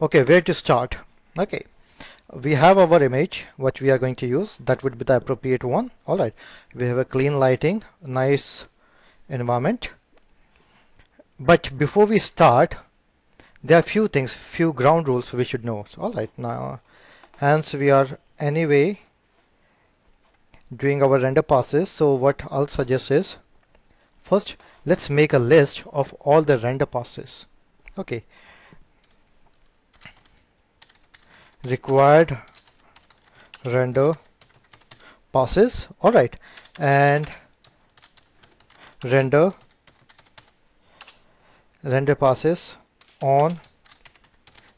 okay where to start? Okay. We have our image what we are going to use. That would be the appropriate one. All right. We have a clean lighting nice environment. But before we start there are few things few ground rules we should know. So, all right now hence we are anyway doing our render passes. So what I'll suggest is first let's make a list of all the render passes. Okay required render passes. All right. And render render passes on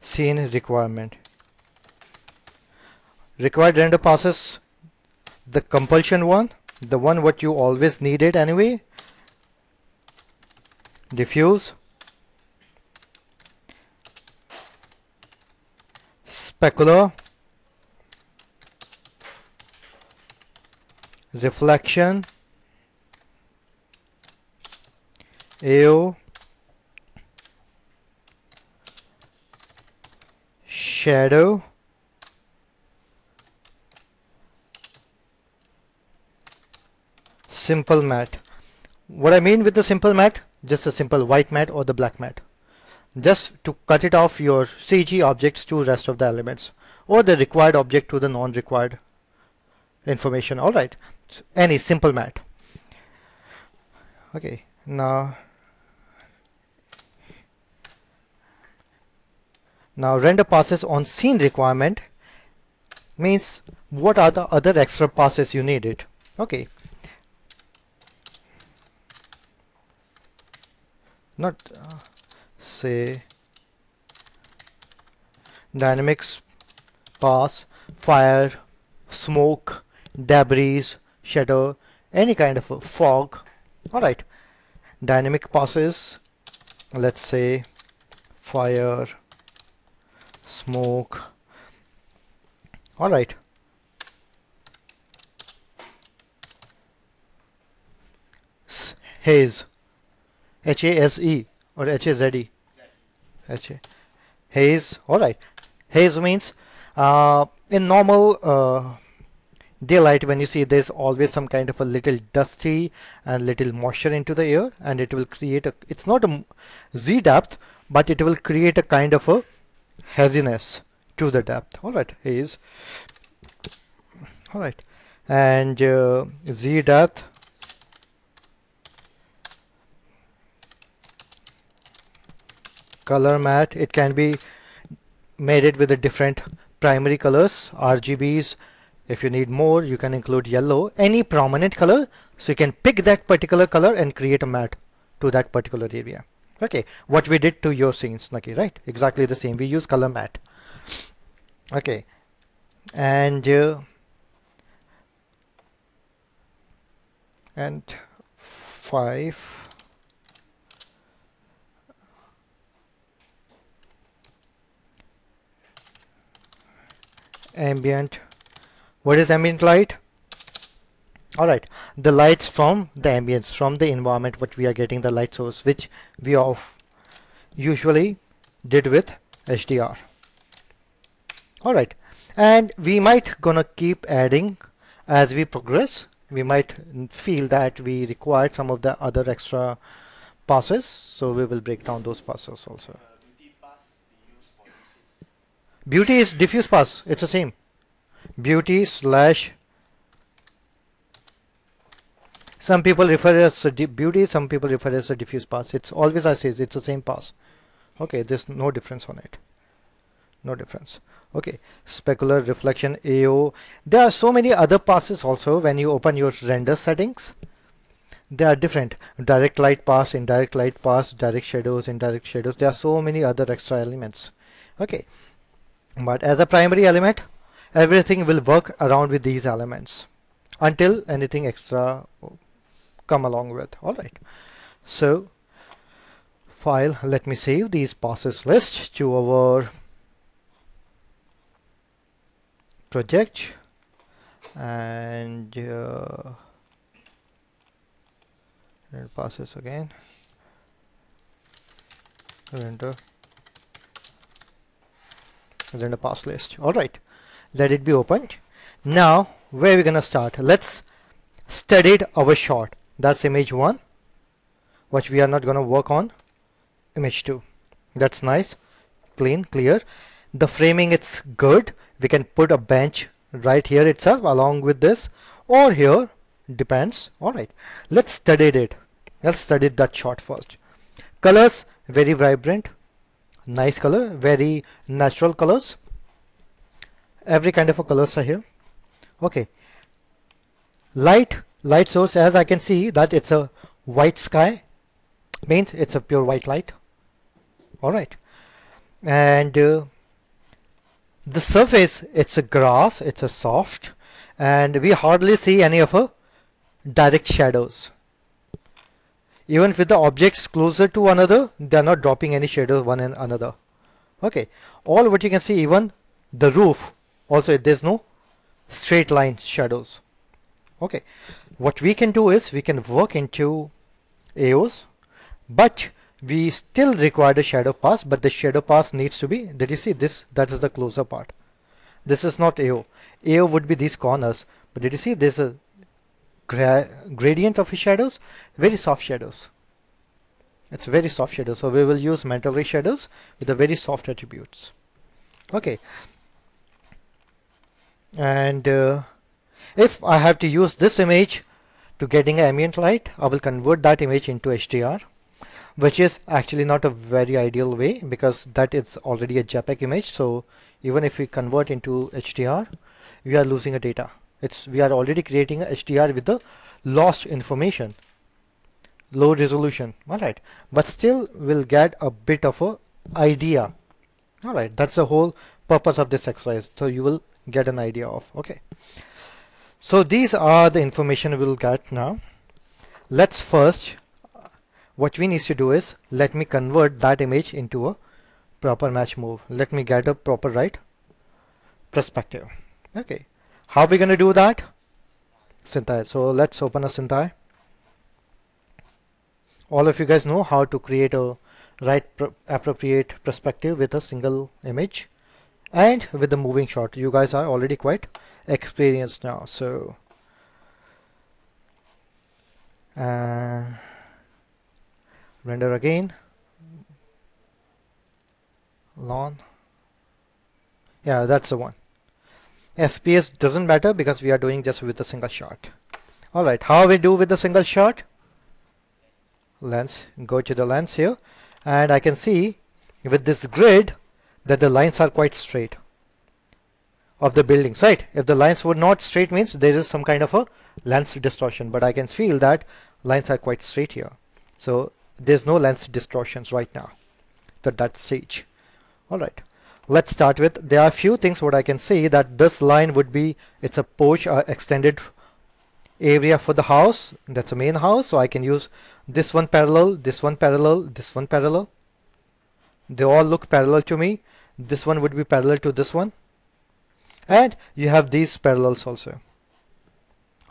scene requirement. Required render passes the compulsion one the one what you always needed anyway. Diffuse specular reflection. AO shadow. Simple mat what I mean with the simple mat just a simple white mat or the black matte just to cut it off your CG objects to rest of the elements or the required object to the non-required information. All right. So any simple matte okay now now render passes on scene requirement means what are the other extra passes you needed? Okay. Not uh, say dynamics pass fire smoke debris shadow any kind of a fog. All right dynamic passes let's say fire smoke. All right haze. H-A-S-E or H-A-Z-E? H-A. Haze, alright. Haze means uh, in normal uh, daylight when you see there's always some kind of a little dusty and little moisture into the air and it will create a, it's not a Z depth but it will create a kind of a haziness to the depth. Alright, haze. Alright. And uh, Z depth color matte it can be made it with a different primary colors RGBs if you need more you can include yellow any prominent color. So you can pick that particular color and create a matte to that particular area. Okay what we did to your scenes Naki right? Exactly the same. We use color matte okay and uh, and five ambient. What is ambient light? All right the lights from the ambience from the environment what we are getting the light source which we of usually did with HDR all right and we might gonna keep adding as we progress we might feel that we require some of the other extra passes so we will break down those passes also Beauty is diffuse pass. It's the same. Beauty slash. Some people refer as beauty. Some people refer as a diffuse pass. It's always I say it's the same pass. Okay, there's no difference on it. No difference. Okay, specular reflection AO. There are so many other passes also when you open your render settings. They are different. Direct light pass, indirect light pass, direct shadows, indirect shadows. There are so many other extra elements. Okay, but as a primary element everything will work around with these elements until anything extra come along with. All right. So file let me save these passes list to our project. And uh, passes again. Render render pass list. All right. Let it be opened. Now where are we gonna start? Let's study our shot that's image one which we are not gonna work on. Image two. That's nice. Clean clear. The framing it's good. We can put a bench right here itself along with this. Or here depends. All right. Let's study it. Let's study that shot first. Colors very vibrant nice color very natural colors. Every kind of a colors are here. Okay. Light light source as I can see that it's a white sky means it's a pure white light. All right and uh, the surface it's a grass it's a soft and we hardly see any of a direct shadows even with the objects closer to another they are not dropping any shadows one and another. Okay. All what you can see even the roof also there's no straight line shadows. Okay. What we can do is we can work into AOs but we still require the shadow pass but the shadow pass needs to be did you see this? That is the closer part. This is not AO AO would be these corners. But did you see this a gra gradient of his shadows very soft shadows. It's very soft shadows. So we will use mental ray shadows with the very soft attributes. Okay. And uh, if I have to use this image to getting ambient light I will convert that image into HDR which is actually not a very ideal way because that is already a JPEG image. So even if we convert into HDR we are losing a data it's we are already creating a HDR with the lost information low resolution alright. But still we'll get a bit of a idea alright. That's the whole purpose of this exercise. So you will get an idea of okay. So these are the information we'll get now. Let's first what we need to do is let me convert that image into a proper match move. Let me get a proper right perspective. Okay how are we going to do that? SynthEyes so let's open a SynthEyes all of you guys know how to create a right appropriate perspective with a single image and with the moving shot. You guys are already quite experienced now so uh, render again. Lawn. Yeah that's the one FPS doesn't matter because we are doing just with a single shot. Alright how we do with the single shot? Lens go to the lens here. And I can see with this grid that the lines are quite straight of the buildings right? If the lines were not straight means there is some kind of a lens distortion but I can feel that lines are quite straight here. So there's no lens distortions right now at that stage. All right let's start with there are a few things what I can see that this line would be it's a porch uh, extended area for the house. That's a main house so I can use this one parallel this one parallel this one parallel. They all look parallel to me. This one would be parallel to this one. And you have these parallels also.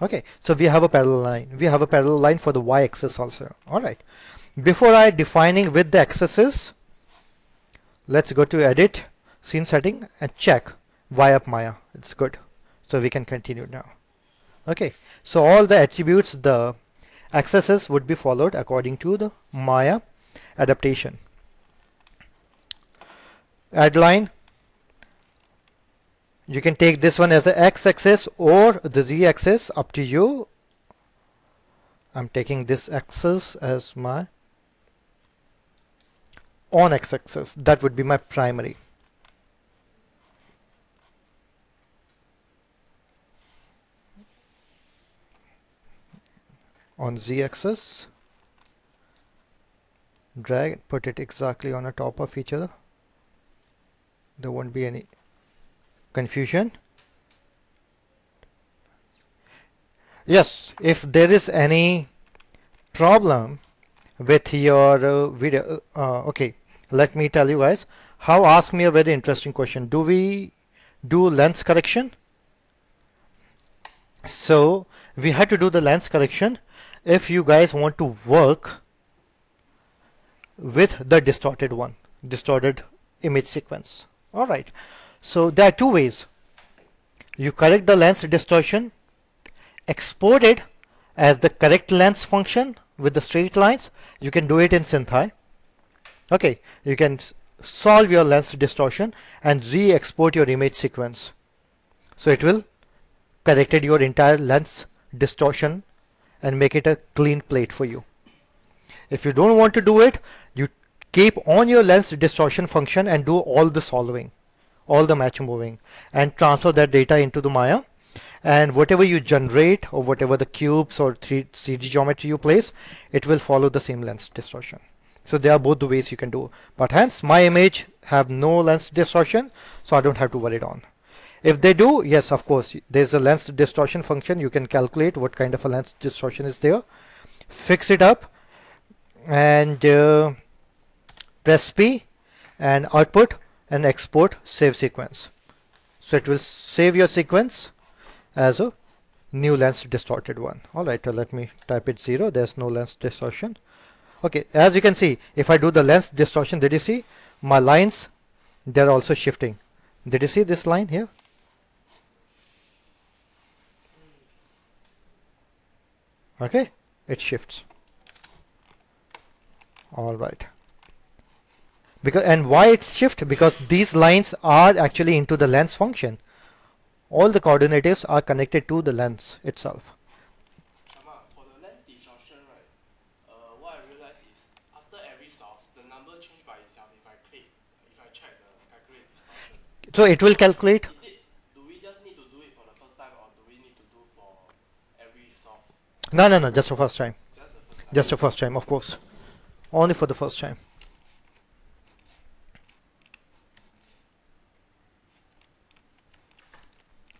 Okay so we have a parallel line. We have a parallel line for the y-axis also. All right. Before I defining with the axes let's go to edit scene setting and check Y up Maya. It's good. So we can continue now. Okay. So all the attributes the accesses would be followed according to the Maya adaptation. Add line. You can take this one as a x-axis or the z-axis up to you. I'm taking this axis as my on x-axis that would be my primary on z-axis drag put it exactly on the top of each other. There won't be any confusion. Yes if there is any problem with your uh, video uh, okay let me tell you guys. How ask me a very interesting question. Do we do lens correction? So we had to do the lens correction if you guys want to work with the distorted one distorted image sequence all right So there are two ways. You correct the lens distortion, export it as the correct lens function with the straight lines. You can do it in SynthEye. Okay, you can solve your lens distortion and re-export your image sequence. So it will corrected your entire lens distortion and make it a clean plate for you. If you don't want to do it, you keep on your lens distortion function and do all the solving, all the match moving and transfer that data into the Maya and whatever you generate or whatever the cubes or 3D geometry you place, it will follow the same lens distortion. So there are both the ways you can do. But hence my image have no lens distortion, so I don't have to worry on. If they do, yes, of course, there's a lens distortion function. You can calculate what kind of a lens distortion is there, fix it up, and uh, press P and output and export save sequence. So it will save your sequence as a new lens distorted one. All right, uh, let me type it zero. There's no lens distortion. Okay, as you can see, if I do the lens distortion, did you see my lines? They're also shifting. Did you see this line here? Okay it shifts. All right. Because and why it shift because these lines are actually into the lens function. All the coordinates are connected to the lens itself. So it will distortion, no no no just the first time. Just time. first time of course. Only for the first time.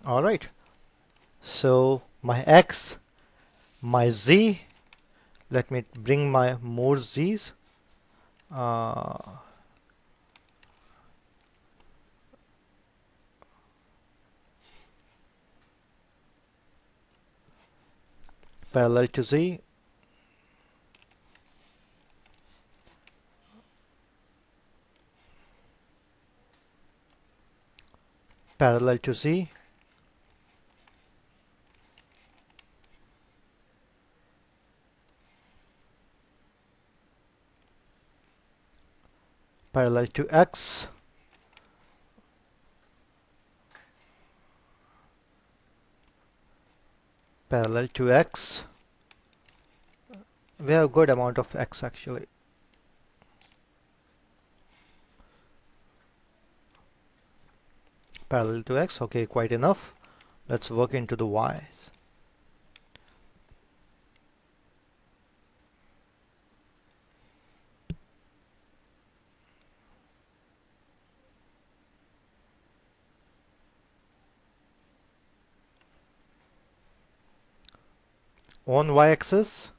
All right. So my x my z. Let me bring my more z's. Uh, parallel to z? Parallel to z? Parallel to x parallel to x. We have a good amount of x actually. Parallel to x okay quite enough. Let's work into the y's on y-axis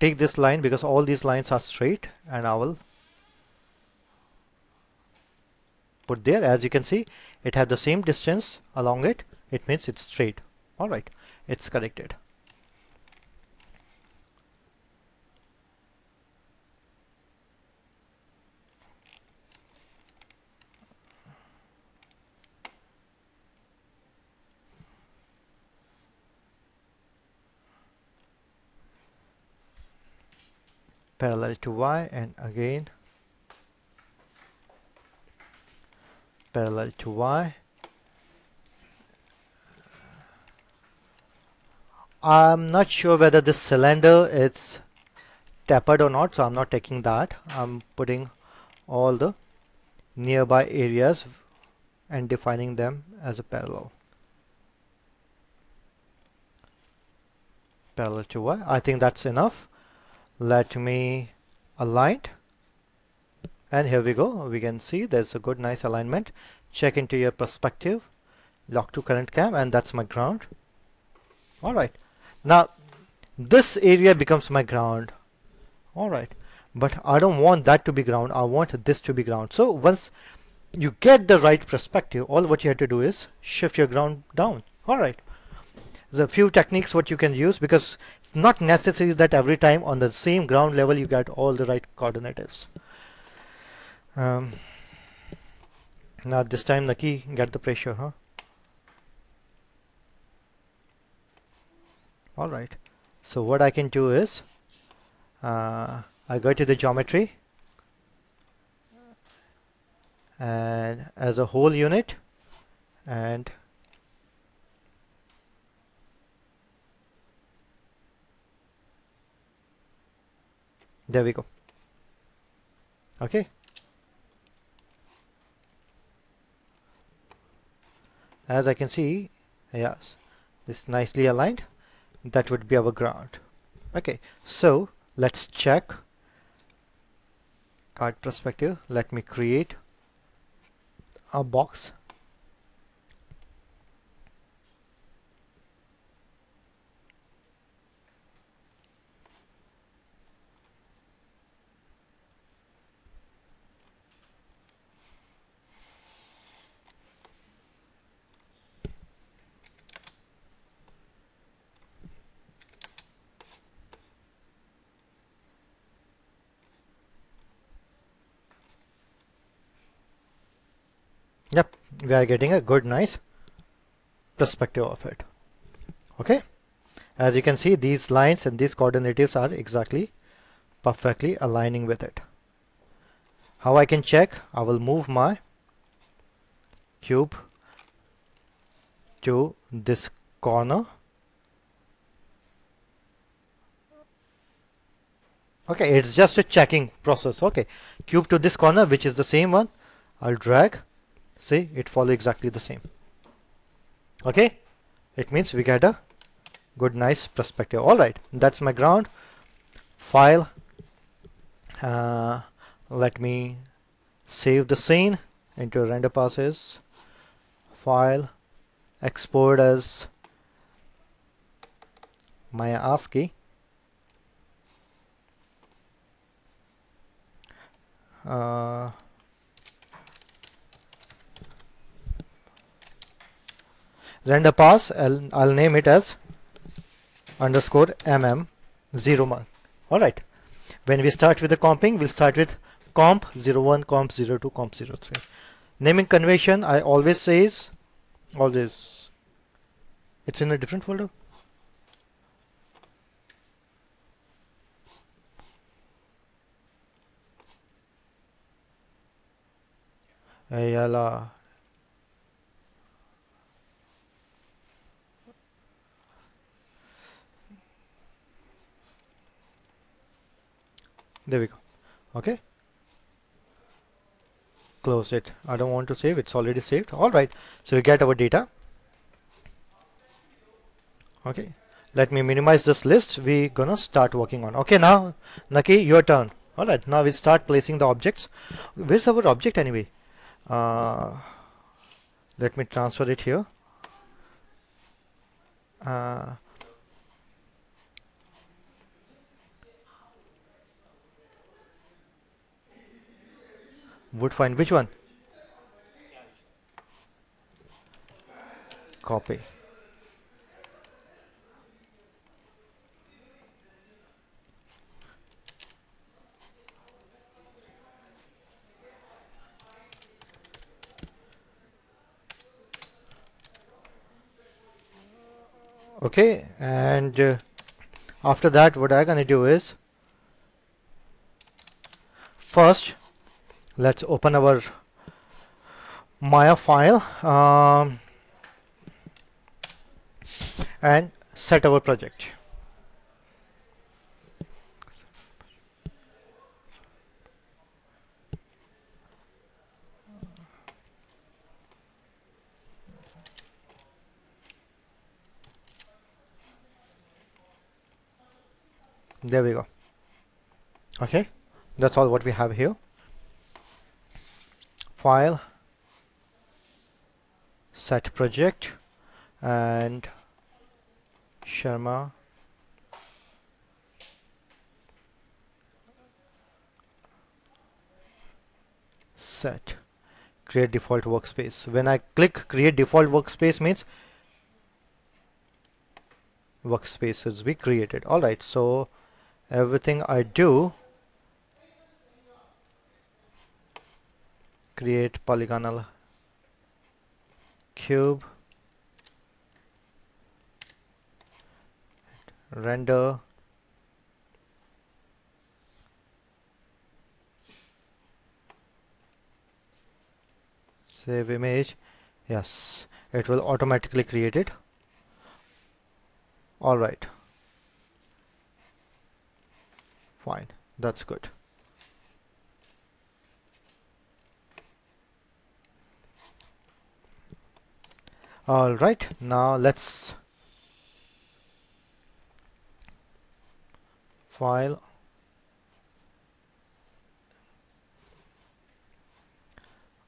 take this line because all these lines are straight and I will put there as you can see it had the same distance along it. It means it's straight. Alright it's corrected parallel to y and again parallel to y. I'm not sure whether this cylinder is tapered or not so I'm not taking that. I'm putting all the nearby areas and defining them as a parallel. Parallel to y. I think that's enough let me align and here we go. We can see there's a good nice alignment. Check into your perspective. Lock to current cam and that's my ground. All right. Now this area becomes my ground. All right. But I don't want that to be ground. I want this to be ground. So once you get the right perspective all what you have to do is shift your ground down. All right a few techniques what you can use because it's not necessary that every time on the same ground level you get all the right coordinates um, now this time Naki get the pressure huh? All right. So what I can do is uh, I go to the geometry and as a whole unit and there we go. Okay. As I can see yes this nicely aligned that would be our ground. Okay so let's check card perspective. Let me create a box we are getting a good, nice perspective of it. Okay, as you can see, these lines and these coordinates are exactly perfectly aligning with it. How I can check? I will move my cube to this corner. Okay, it's just a checking process. Okay, cube to this corner, which is the same one. I'll drag see it follow exactly the same. Okay? It means we get a good nice perspective. All right that's my ground. File uh, let me save the scene into render passes. File export as my ASCII uh, render pass I'll, I'll name it as underscore mm01 all right. When we start with the comping we'll start with comp 01 comp 02 comp 03 naming convention I always says always it's in a different folder. Ayala there we go. Okay? Close it. I don't want to save. It's already saved. All right. So we get our data. Okay. Let me minimize this list we gonna start working on. Okay now Naki your turn. All right. Now we start placing the objects. Where's our object anyway? Uh, let me transfer it here. Uh, would find which one? Copy. Okay and uh, after that what I'm gonna do is first let's open our Maya file um, and set our project. There we go. Okay, that's all what we have here file set project and Sharma set create default workspace. When I click create default workspace means workspace is be created. Alright so everything I do create polygonal cube. Render. Save image. Yes it will automatically create it. All right. Fine that's good All right, now let's file.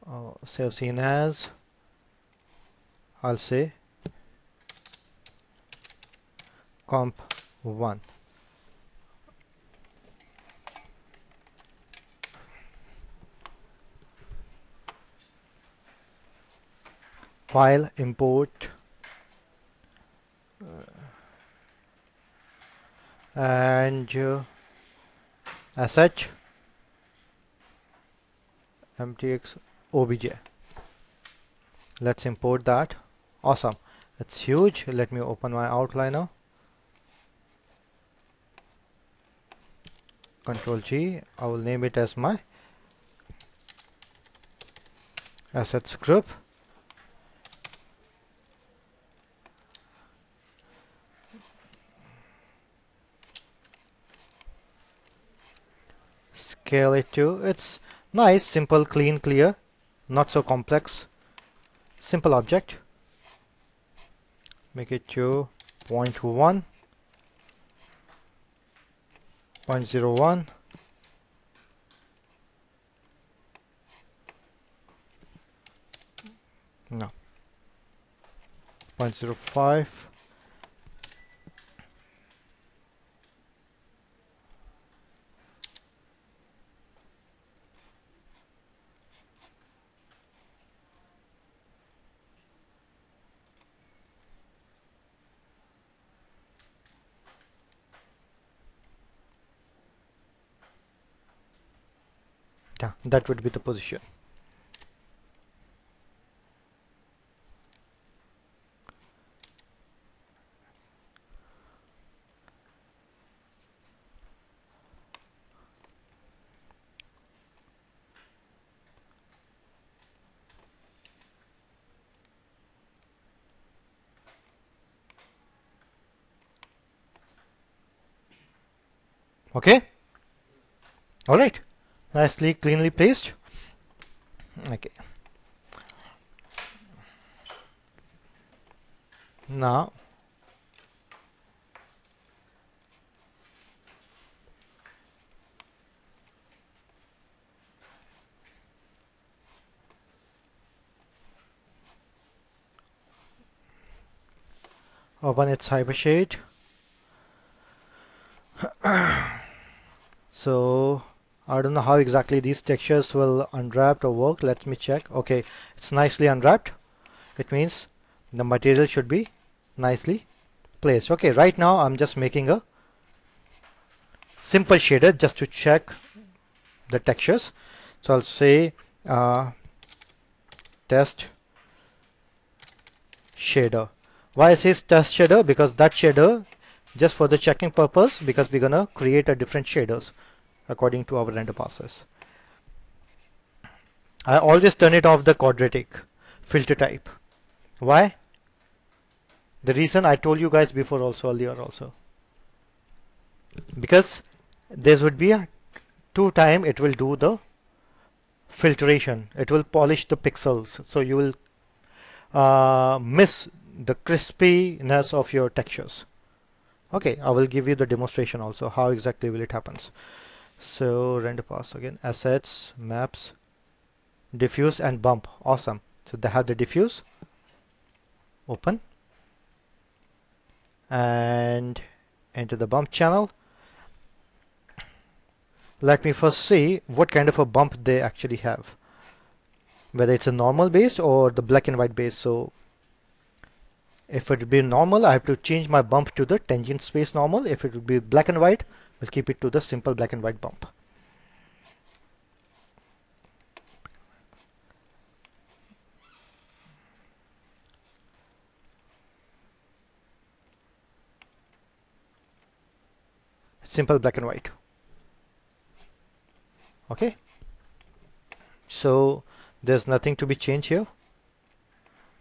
Oh, uh, save scene as I'll say comp1 file import and uh, asset mtx obj let's import that. Awesome. It's huge. Let me open my outliner. Control G. I will name it as my assets group scale it to. It's nice simple clean clear. Not so complex. Simple object. Make it to 0.1 0.01 no. 0.05 yeah that would be the position. Okay? All right nicely cleanly placed. Okay. Now open its hypershade so I don't know how exactly these textures will unwrap or work. Let me check. Okay it's nicely unwrapped. It means the material should be nicely placed. Okay right now I'm just making a simple shader just to check the textures. So I'll say uh, test shader. Why I say test shader? Because that shader just for the checking purpose because we're gonna create a different shaders according to our render process. I always turn it off the quadratic filter type. Why? The reason I told you guys before also earlier also. Because this would be a two time it will do the filtration. It will polish the pixels. So you will uh, miss the crispiness of your textures. Okay, I will give you the demonstration also how exactly will it happens so render pass again. Assets maps diffuse and bump. Awesome. So they have the diffuse. Open. And enter the bump channel. Let me first see what kind of a bump they actually have. Whether it's a normal based or the black and white base. So if it would be normal I have to change my bump to the tangent space normal. If it would be black and white We'll keep it to the simple black and white bump. simple black and white. Okay? So there's nothing to be changed here.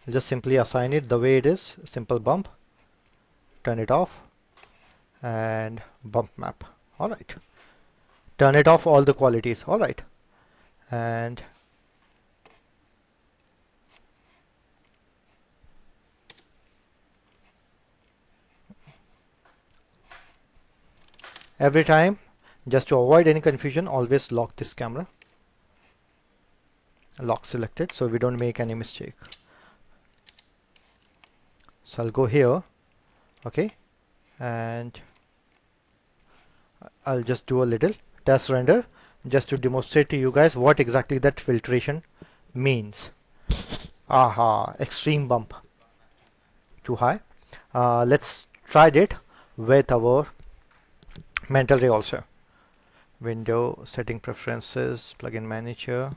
Just simply assign it the way it is. Simple bump. Turn it off and bump map. All right. Turn it off all the qualities. All right. And every time just to avoid any confusion always lock this camera. Lock selected so we don't make any mistake. So I'll go here. Okay and I'll just do a little test render just to demonstrate to you guys what exactly that filtration means. Aha extreme bump. Too high. Uh, let's try it with our mental ray also. Window setting preferences plugin manager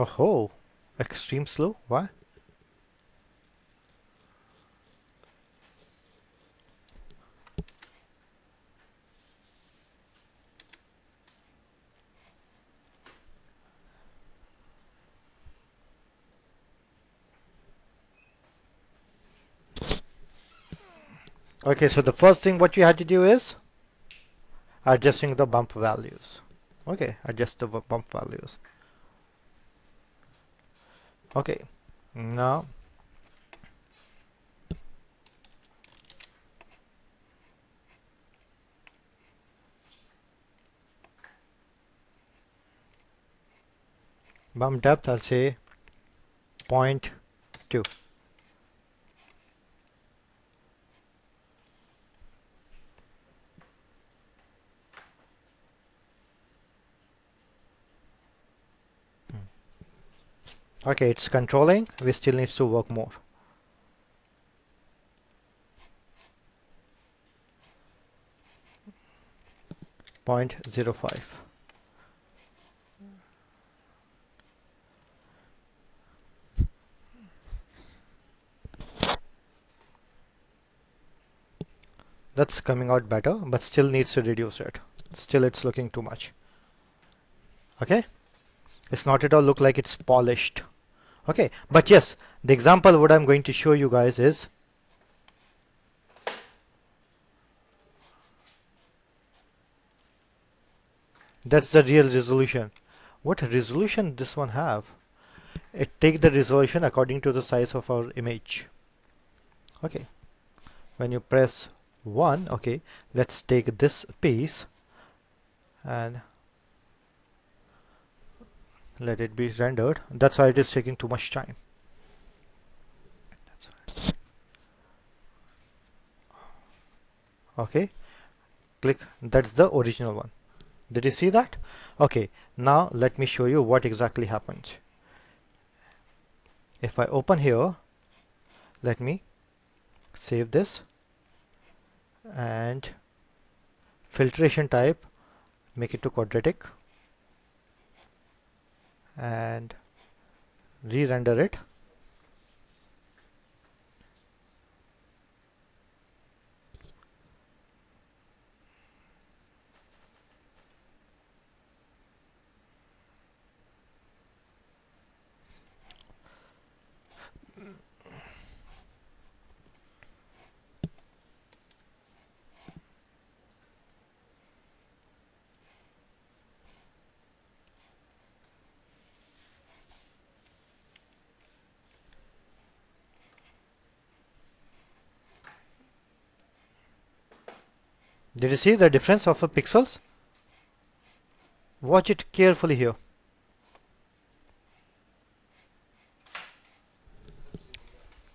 Oh, ho, extreme slow. Why? Okay, so the first thing what you had to do is adjusting the bump values. Okay, adjust the bump values. Okay, now bump depth I'll say 0.2 okay it's controlling we still need to work more Point zero five. That's coming out better, but still needs to reduce it. Still it's looking too much. Okay? It's not at all look like it's polished okay but yes the example what I'm going to show you guys is that's the real resolution. What resolution this one have? It take the resolution according to the size of our image. Okay when you press 1 okay let's take this piece and let it be rendered. That's why it is taking too much time. Okay. Click. That's the original one. Did you see that? Okay. Now let me show you what exactly happened. If I open here let me save this. And filtration type make it to quadratic and re-render it Did you see the difference of the pixels? Watch it carefully here.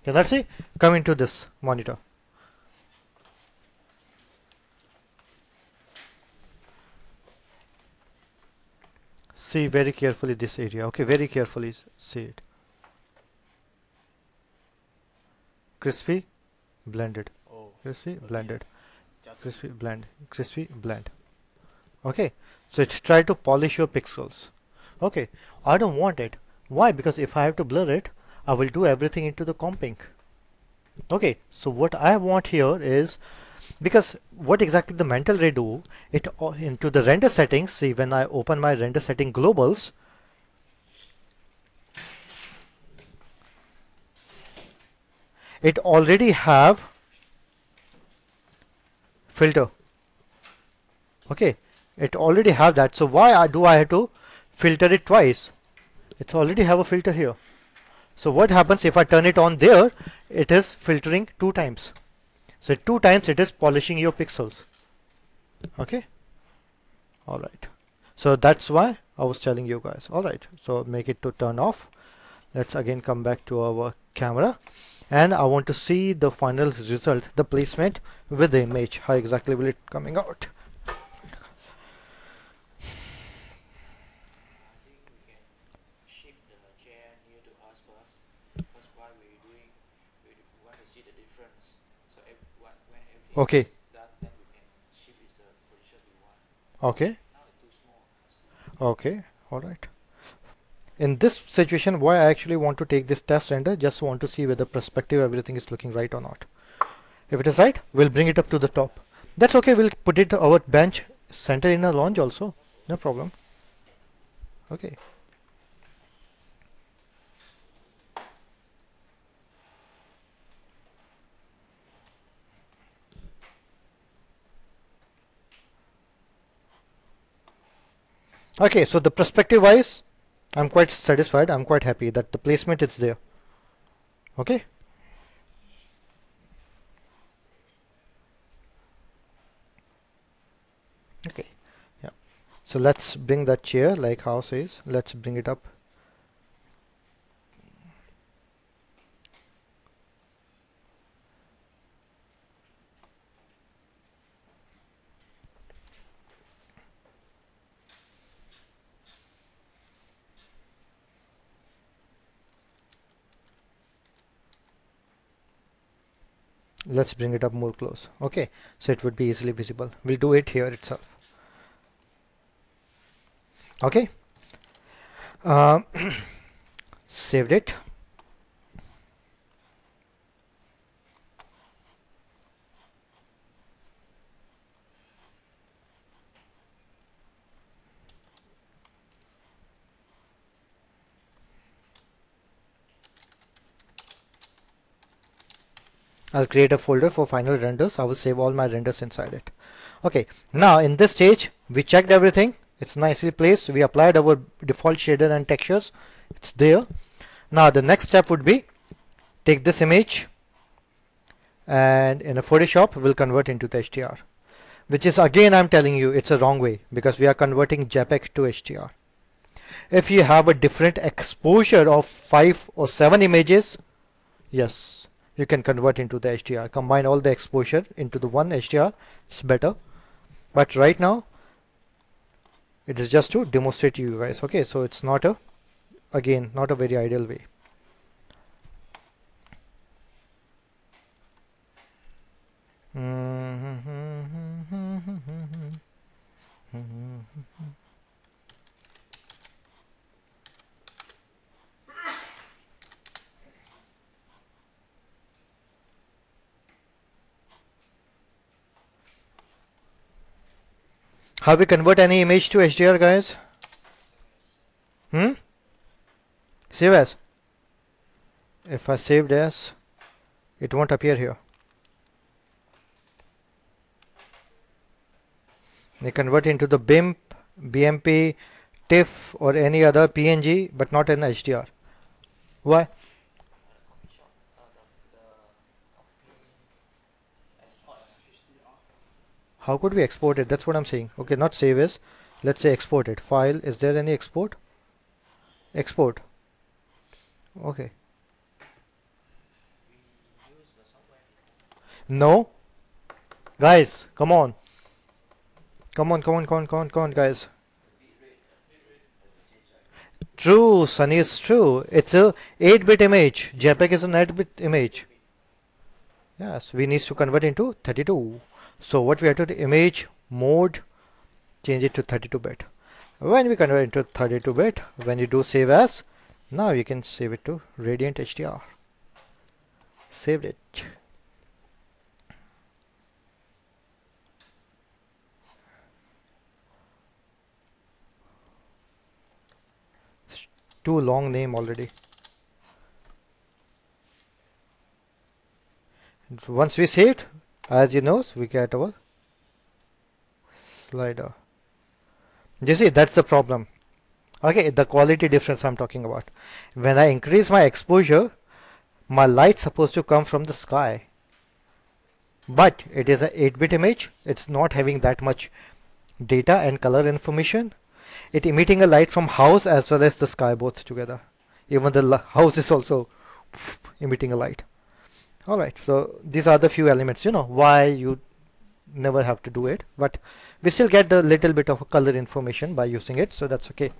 Okay, let's see. Come into this monitor. See very carefully this area. Okay, very carefully see it. crispy, blended, Oh, crispy, okay. blended, crispy, blend, crispy, blend. Okay, so it try to polish your pixels. Okay, I don't want it. Why? Because if I have to blur it, I will do everything into the comping. Okay, so what I want here is because what exactly the mental ray do it into the render settings see when I open my render setting globals it already have filter. Okay it already have that. So why I- do I have to filter it twice? It's already have a filter here. So what happens if I turn it on there? It is filtering two times. So two times it is polishing your pixels. Okay? All right. So that's why I was telling you guys. All right. So make it to turn off. Let's again come back to our camera and I want to see the final result the placement with the image. How exactly will it coming out? Okay. okay. Okay all right in this situation why I actually want to take this test render uh, just want to see whether perspective everything is looking right or not. If it is right we'll bring it up to the top. That's okay we'll put it our bench center in a launch also. No problem. Okay. Okay so the perspective wise I'm quite satisfied. I'm quite happy that the placement is there. Okay? Okay. Yeah. So let's bring that chair like how says. Let's bring it up let's bring it up more close. Okay. So it would be easily visible. We'll do it here itself. Okay. Um, saved it I'll create a folder for final renders. I will save all my renders inside it. Okay, now in this stage, we checked everything. It's nicely placed. We applied our default shader and textures. It's there. Now the next step would be take this image and in a Photoshop we'll convert into the HDR. Which is again I'm telling you it's a wrong way because we are converting JPEG to HDR. If you have a different exposure of 5 or 7 images, yes, you can convert into the HDR. Combine all the exposure into the one HDR. It's better. But right now, it is just to demonstrate to you guys. Okay, so it's not a, again, not a very ideal way. Mm-hmm. How we convert any image to HDR, guys? Hmm? Save as. If I saved as, it won't appear here. They convert into the BIMP, BMP, TIFF or any other PNG, but not in HDR. Why? Copy shot, uh, the, the copy, export as HDR. How could we export it? That's what I'm saying. Okay, not save as. Let's say export it. File. Is there any export? Export. Okay. No. Guys, come on. Come on, come on, come on, come on, come on, guys. True, Sunny, is true. It's a 8-bit image. JPEG is an 8-bit image. Yes, we need to convert into 32. So what we have to do, image mode, change it to 32 bit. When we convert into 32 bit, when you do save as, now you can save it to Radiance HDR. Saved it. Too long name already. once we saved as you know we get our slider. You see that's the problem. Okay the quality difference I'm talking about. When I increase my exposure my light supposed to come from the sky. But it is a 8-bit image. It's not having that much data and color information. It emitting a light from house as well as the sky both together. Even the house is also emitting a light all right. So these are the few elements you know why you never have to do it. But we still get the little bit of color information by using it so that's okay